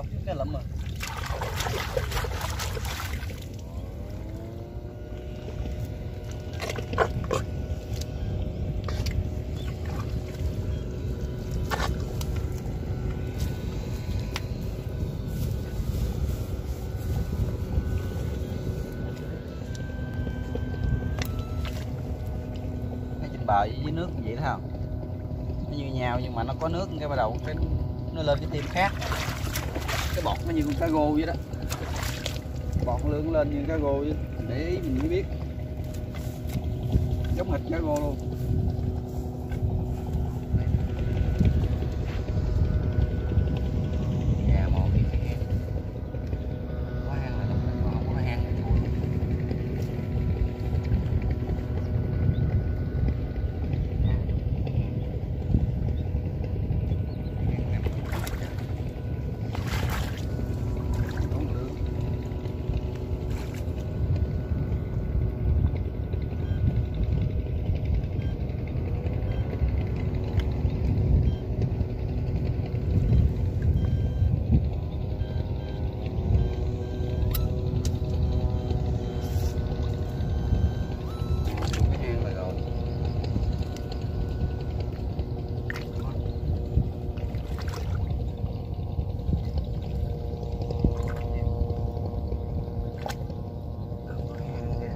không? Cái lắm rồi. Cái bờ với dưới nước như vậy thấy không nó như nhau nhưng mà nó có nước, cái bắt đầu cái nó lên cái tim khác cái bọt nó như con cá rô vậy đó. Bọt lươn lên như cá rô vậy để ý mình mới biết. Giống hệt cá rô luôn Gà mò đi cái hang. Có hang là đập còn không có hang thì thôi. Đúng được. Cái hang là rồi. Không có hang kìa.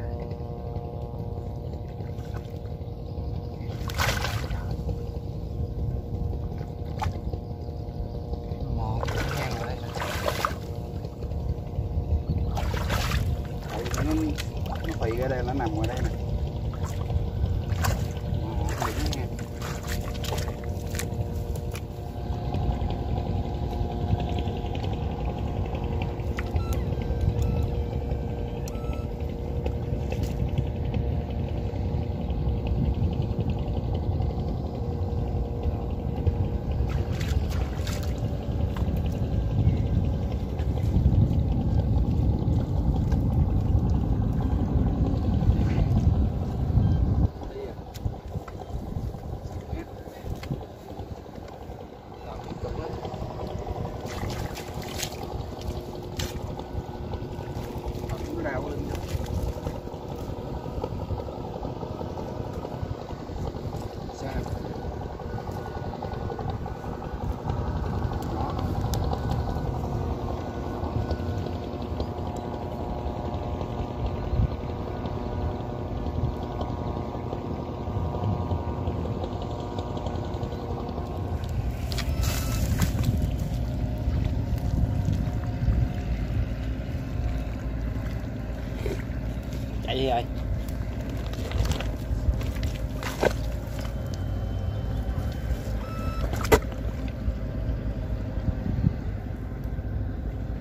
Mò cái hang ở đây nè. Tại nó nó phì ở đây nó nằm ở đây này. Chạy rồi.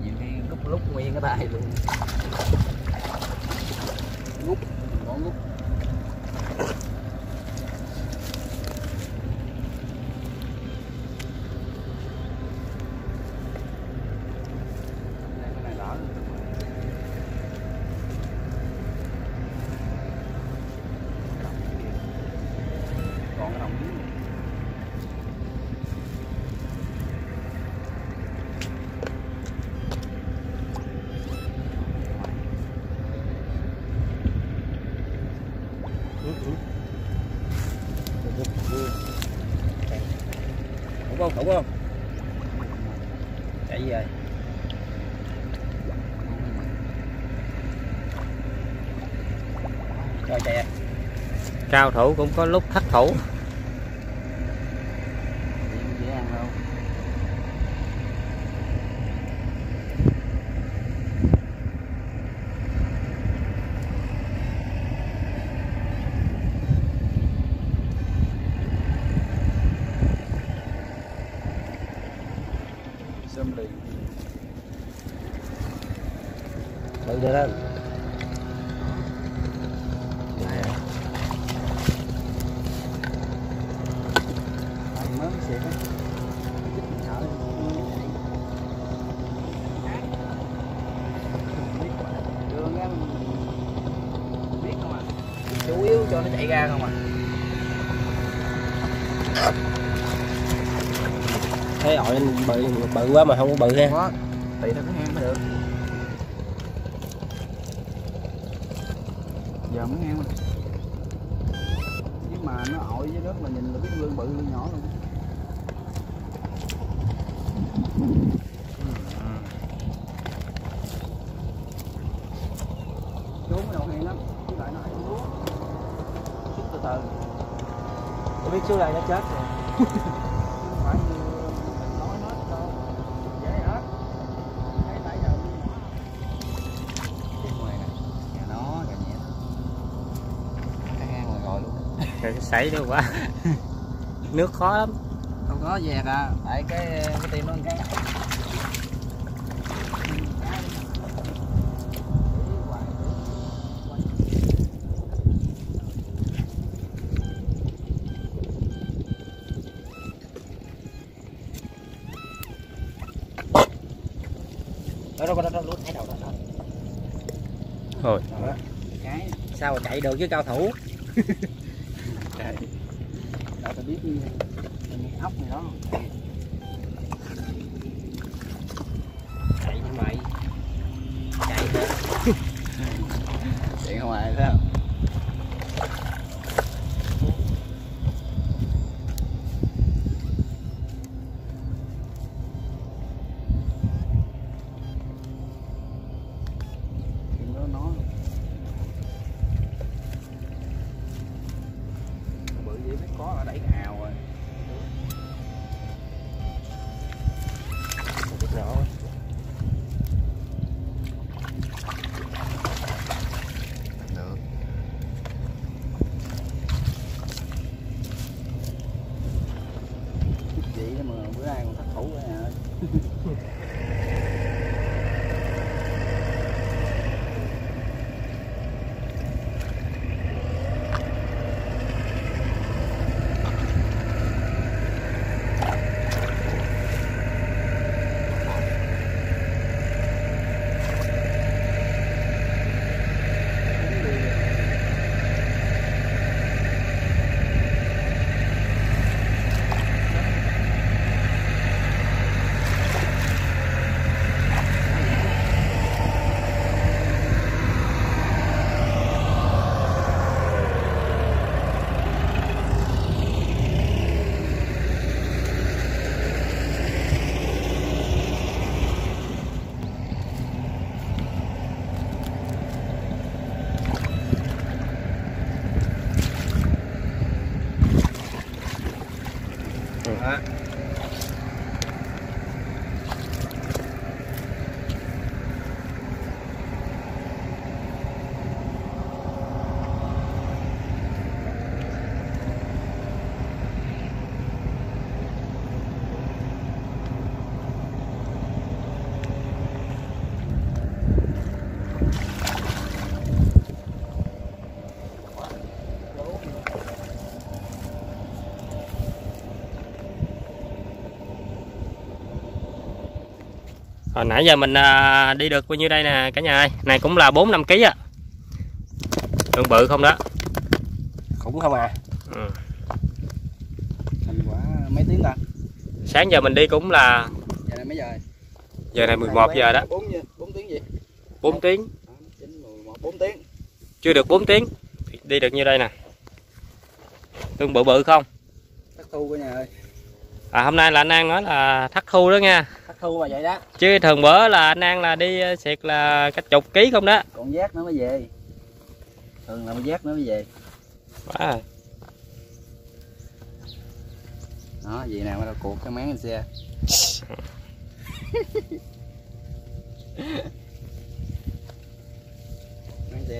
Nhiều khi lúc lúc nguyên cái tay luôn. Ngút ngón ngút Đây, cái này đỡ còn cái đồng dưới không? Đúng không? chạy về rồi chạy. Cao thủ cũng có lúc thất thủ. dễ ăn đâu xâm liền Bự rồi đó. ăn mớm xịt á Chích mình sợ nó chạy. Biết đường á mình biết không à chủ yếu cho nó chạy ra không à Thấy ổi anh bự bự quá mà không có bự ha. có tùy theo cái hang mới được. Giờ mới hang nhưng mà nó ội dưới nước mà nhìn là biết lương bự lương nhỏ luôn. Xuống cái đầu hang lắm với lại nó hay lúa từ Tôi biết xuống đây nó chết rồi. không phải như mình nói hết đâu dễ hết thấy nãy giờ đi ngoài nè nhà nó cả nhẹ cái hang ngoài rồi luôn Trời xảy nữa quá. Nước khó lắm. không có dẹt à tại cái cái tim nó cái Đó đó đó lút thấy đầu đó. đó. rồi cái Sao mà chạy được với cao thủ? trời đâu phải biết như ốc này đó Chạy như mày. Chạy chuyện không ai thấy không có ở đẩy cái rồi. Một chút nhỏ. được. Vậy mà bữa nay còn thất thủ rồi nè Đó. Nãy giờ mình à, đi được bao nhiêu đây nè cả nhà ơi. Này cũng là 4 5 kg á. Tương bự không đó. cũng không à Ừ. thành quả mấy tiếng ta Sáng giờ mình đi cũng là giờ này mấy giờ giờ này 11 giờ đó, 4 giờ 4 tiếng gì 4 tiếng, 9 11 4 tiếng chưa được 4 tiếng. Đi được như đây nè. Tương bự bự không? thất thu cả nhà ơi À, hôm nay là anh An nói là thắt thu đó nha. thất thu mà vậy đó Chứ thường bữa là anh An là đi ờ, xịt là cách chục ký không đó. còn giác nó mới về thường là giác nó mới về À, đó gì nào mà đâu cuộc cái máng lên xe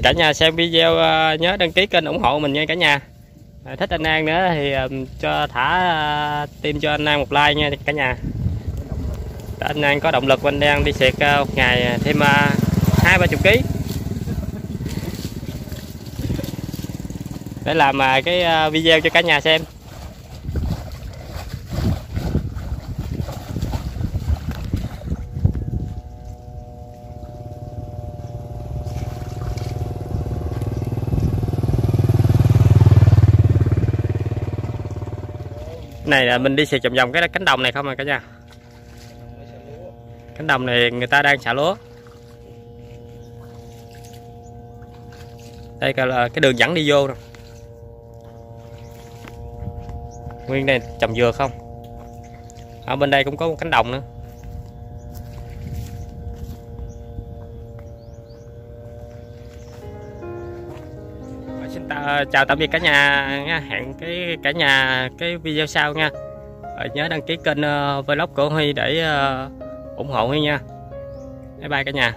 cả nhà xem video ờ, nhớ đăng ký kênh ủng hộ mình nha cả nhà. À, thích anh An nữa thì ờ, cho thả ờ, tim cho anh An một like nha cả nhà. Để anh An có động lực anh đang đi xịt ờ, một ngày ờ, thêm hai ba chục ký để làm ờ, cái video cho cả nhà xem này là mình đi xịt vòng vòng cái cánh đồng này không à cả nhà? Cánh đồng này người ta đang xả lúa. Đây là cái đường dẫn đi vô nè. Nguyên đây, trồng dừa không? Ở bên đây cũng có một cánh đồng nữa. Chào tạm biệt cả nhà nha. Hẹn cái cả nhà cái video sau nha. Rồi, nhớ đăng ký kênh uh, vlog của Huy để ờ, ủng hộ Huy nha. Bye bye cả nhà.